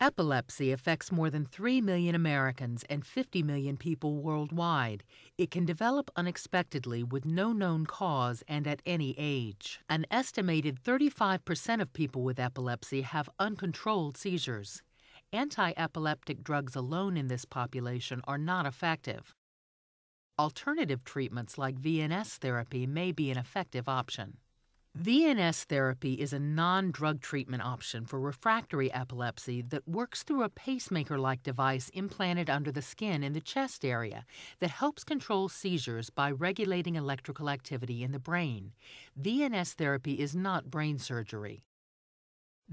Epilepsy affects more than 3 million Americans and 50 million people worldwide. It can develop unexpectedly with no known cause and at any age. An estimated 35% of people with epilepsy have uncontrolled seizures. Anti epileptic drugs alone in this population are not effective. Alternative treatments like VNS therapy may be an effective option. VNS therapy is a non drug treatment option for refractory epilepsy that works through a pacemaker like device implanted under the skin in the chest area that helps control seizures by regulating electrical activity in the brain. VNS therapy is not brain surgery.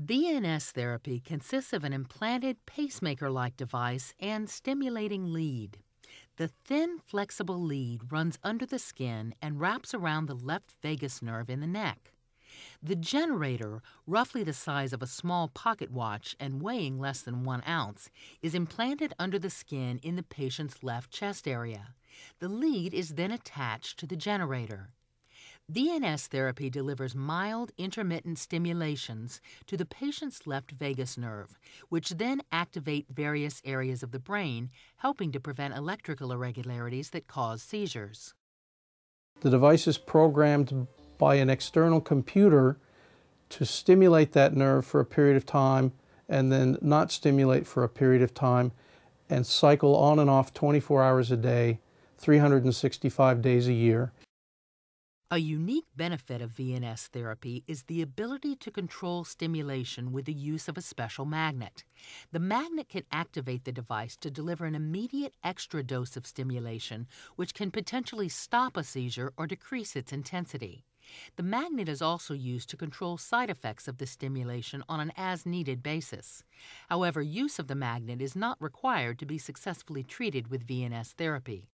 VNS therapy consists of an implanted pacemaker like device and stimulating lead. The thin, flexible lead runs under the skin and wraps around the left vagus nerve in the neck. The generator, roughly the size of a small pocket watch and weighing less than one ounce, is implanted under the skin in the patient's left chest area. The lead is then attached to the generator. VNS therapy delivers mild intermittent stimulations to the patient's left vagus nerve, which then activate various areas of the brain, helping to prevent electrical irregularities that cause seizures. The device is programmed by an external computer to stimulate that nerve for a period of time and then not stimulate for a period of time and cycle on and off 24 hours a day, 365 days a year. A unique benefit of VNS therapy is the ability to control stimulation with the use of a special magnet. The magnet can activate the device to deliver an immediate extra dose of stimulation, which can potentially stop a seizure or decrease its intensity. The magnet is also used to control side effects of the stimulation on an as needed basis. However, use of the magnet is not required to be successfully treated with VNS therapy.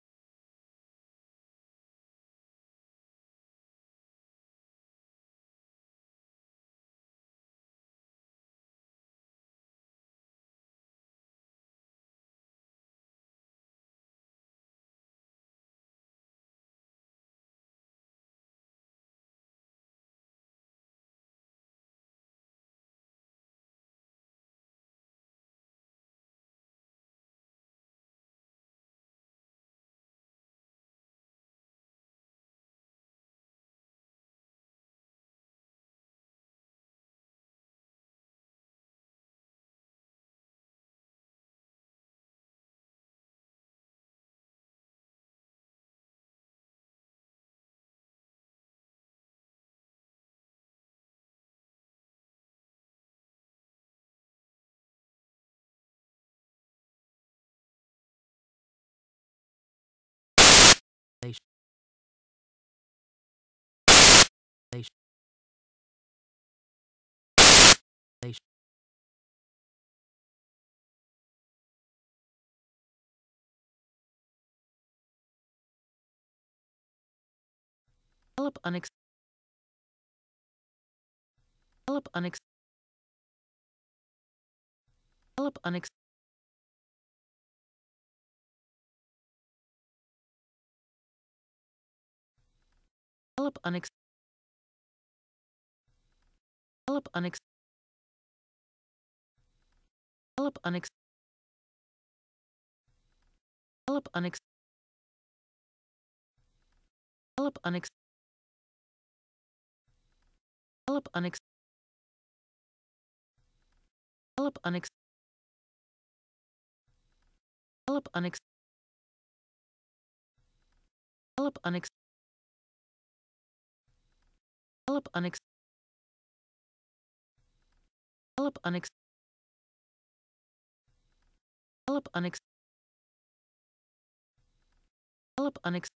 Develop unex develop unex develop unex develop unex develop unex develop unex develop unex develop unex develop unex develop unex develop unex develop unex develop unex develop unex develop unex develop unex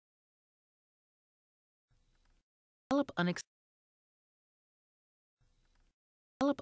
develop unex develop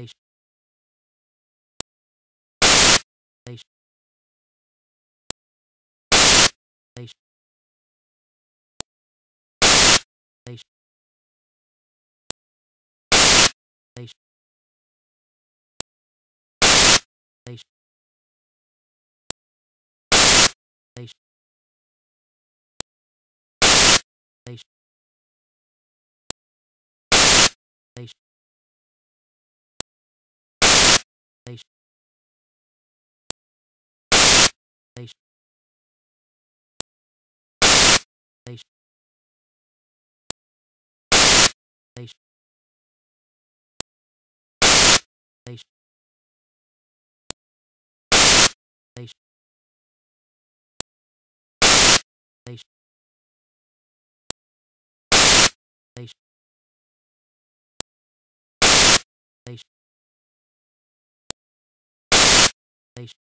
Station. Station. Station. Station. Station.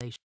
nation